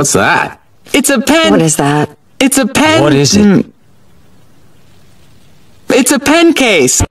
What's that? It's a pen. What is that? It's a pen. What is it? Hmm. It's a pen case.